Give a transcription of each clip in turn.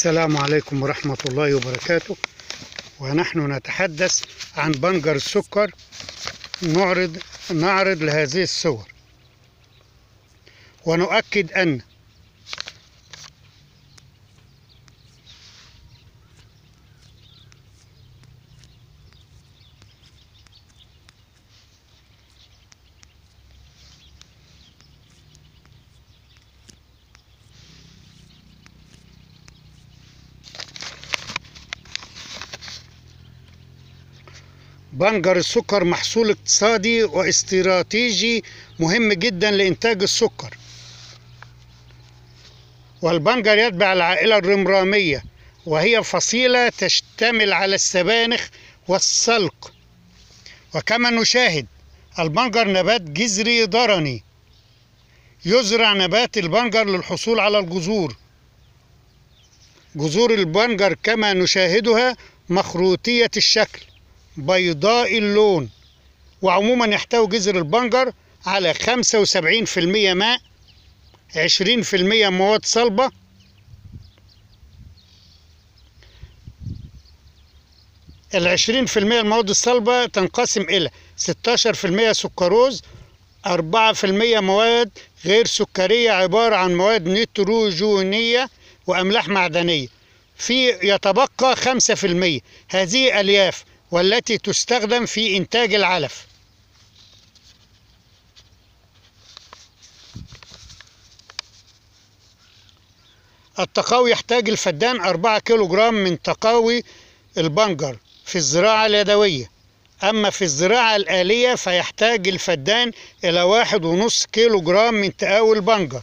السلام عليكم ورحمة الله وبركاته. ونحن نتحدث عن بنجر السكر. نعرض نعرض لهذه الصور. ونؤكد أن بنجر السكر محصول اقتصادي واستراتيجي مهم جدا لإنتاج السكر. والبنجر يتبع العائلة الرمرامية وهي فصيلة تشتمل على السبانخ والسلق. وكما نشاهد البنجر نبات جذري ضرني. يزرع نبات البنجر للحصول على الجذور. جذور البنجر كما نشاهدها مخروطية الشكل. بيضاء اللون. وعموما يحتوي جذر البنجر على 75% ماء 20% مواد صلبة. في المية المواد الصلبة تنقسم إلى ستاشر في المية سكروز أربعة في المية مواد غير سكرية عبارة عن مواد نيتروجينية وأملاح معدنية. في يتبقى خمسة في المية. هذه ألياف. والتي تستخدم في إنتاج العلف. التقاوي يحتاج الفدان أربعة كيلو جرام من تقاوي البنجر في الزراعة اليدوية. أما في الزراعة الآلية فيحتاج الفدان إلى واحد ونص كيلو جرام من تقاوي البنجر.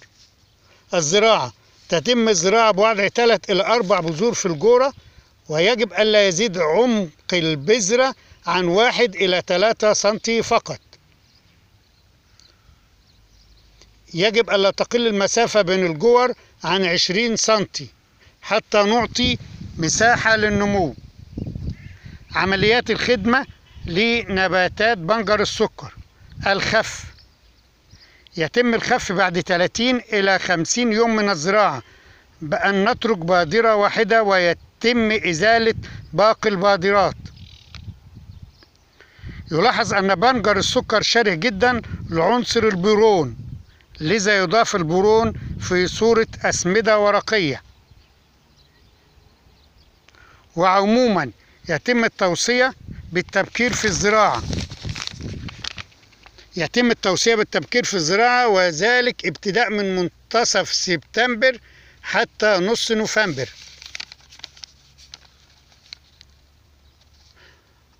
الزراعة تتم الزراعة بوضع ثلاث إلى أربع بذور في الجورة ويجب ألا يزيد عمق البذرة عن واحد إلى ثلاثة سنتي فقط. يجب ألا تقل المسافة بين الجور عن عشرين سنتي حتى نعطي مساحة للنمو. عمليات الخدمة لنباتات بنجر السكر. الخف. يتم الخف بعد 30 إلى 50 يوم من الزراعة بأن نترك بادرة واحدة ويتم إزالة باقي البادرات. يلاحظ أن بنجر السكر شره جدا لعنصر البورون لذا يضاف البورون في صورة أسمدة ورقية. وعموما يتم التوصية بالتبكير في الزراعة. يتم التوصية بالتبكير في الزراعة وذلك ابتداء من منتصف سبتمبر حتى نص نوفمبر.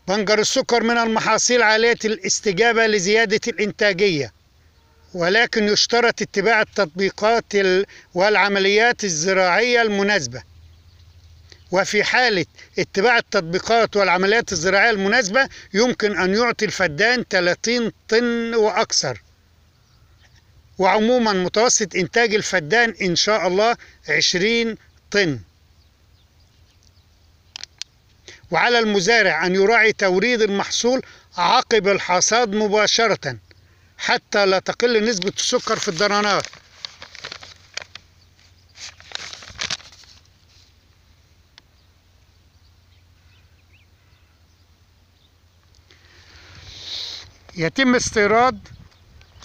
بنجر السكر من المحاصيل عالية الاستجابة لزيادة الإنتاجية ولكن يشترط اتباع التطبيقات والعمليات الزراعية المناسبة. وفي حالة اتباع التطبيقات والعمليات الزراعية المناسبة يمكن أن يعطي الفدان 30 طن وأكثر. وعموما متوسط إنتاج الفدان إن شاء الله 20 طن. وعلى المزارع أن يراعي توريد المحصول عقب الحصاد مباشرة حتى لا تقل نسبة السكر في الضرنات يتم استيراد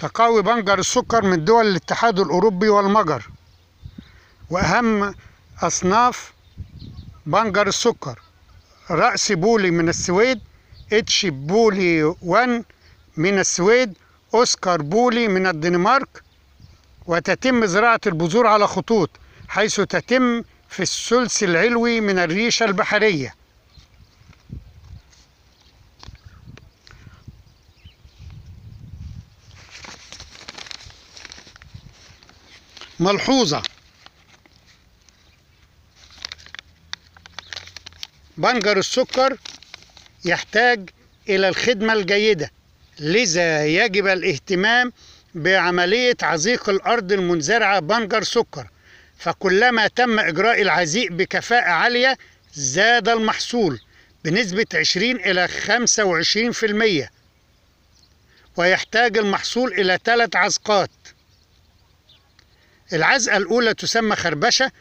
تقاوي بنجر السكر من دول الاتحاد الأوروبي والمجر وأهم أصناف بنجر السكر. رأس بولي من السويد إتش بولي 1 من السويد أوسكار بولي من الدنمارك وتتم زراعة البذور على خطوط حيث تتم في الثلث العلوي من الريشة البحرية. ملحوظة. بنجر السكر يحتاج إلى الخدمة الجيدة لذا يجب الاهتمام بعملية عزيق الأرض المنزرعة بنجر سكر. فكلما تم إجراء العزيق بكفاءة عالية زاد المحصول بنسبة 20 إلى 25% ويحتاج المحصول إلى ثلاث عزقات. العزقة الأولى تسمى خربشة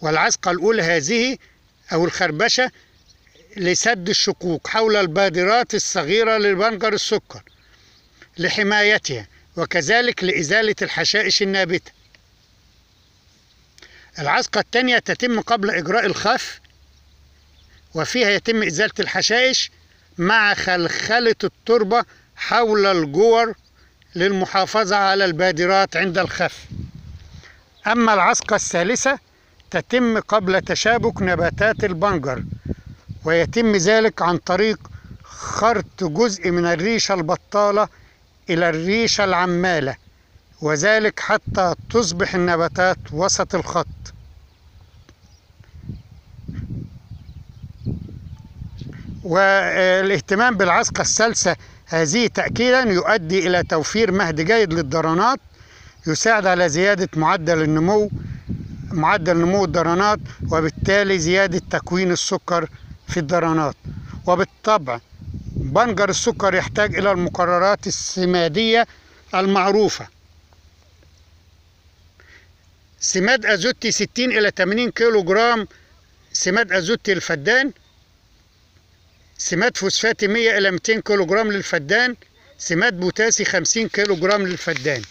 والعزقة الأولى هذه أو الخربشة لسد الشقوق حول البادرات الصغيرة لبنجر السكر لحمايتها وكذلك لإزالة الحشائش النابتة. العزقة الثانية تتم قبل إجراء الخف وفيها يتم إزالة الحشائش مع خلخلة التربة حول الجور للمحافظة على البادرات عند الخف. أما العزقة الثالثة تتم قبل تشابك نباتات البنجر ويتم ذلك عن طريق خرط جزء من الريشة البطالة إلى الريشة العمالة وذلك حتى تصبح النباتات وسط الخط. والاهتمام بالعزقة الثالثة هذه تأكيدا يؤدي إلى توفير مهد جيد للضرنات يساعد على زيادة معدل النمو معدل نمو الضرنات وبالتالي زيادة تكوين السكر في الضرنات وبالطبع بنجر السكر يحتاج إلى المقررات السمادية المعروفة. سماد أزوتي 60 إلى 80 كيلو جرام سماد أزوتي الفدان سماد فوسفاتي 100 إلى 200 كيلو جرام للفدان. سماد بوتاسي 50 كيلو جرام للفدان.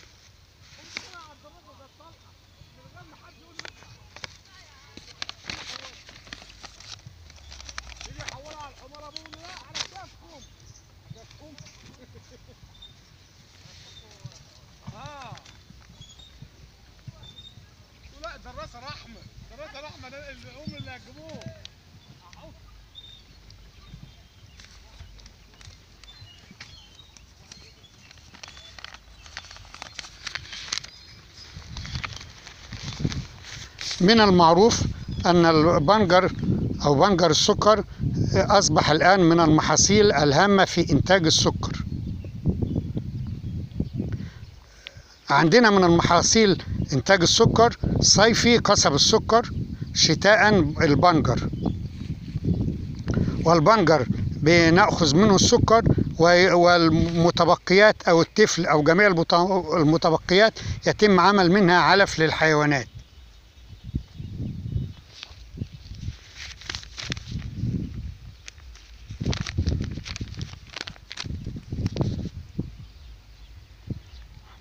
من المعروف أن البنجر أو بنجر السكر أصبح الآن من المحاصيل الهامة في إنتاج السكر. عندنا من المحاصيل إنتاج السكر صيفي قصب السكر شتاء البنجر. والبنجر بنأخذ منه السكر والمتبقيات أو التفل أو جميع المت- المتبقيات يتم عمل منها علف للحيوانات.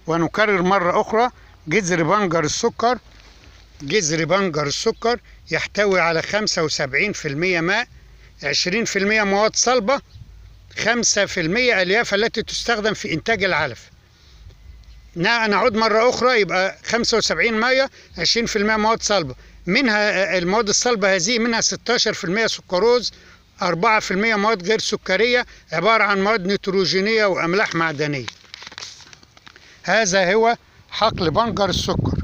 ونكرر مرة أخرى جذر بنجر السكر جذر بنجر السكر يحتوي على 75% ماء 20% مواد صلبة 5% ألياف التي تستخدم في إنتاج العلف. نعود مرة أخرى يبقى 75 مية 20% مواد صلبة. منها المواد الصلبة هذه منها 16% سكروز 4% مواد غير سكرية عبارة عن مواد نيتروجينية وأملاح معدنية. هذا هو حقل بنجر السكر.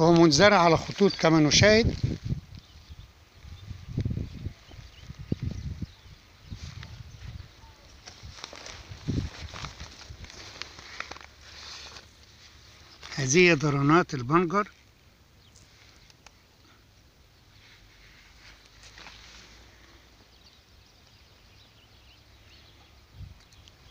هو منزرع على خطوط كما نشاهد. هذه ضرنات البنجر.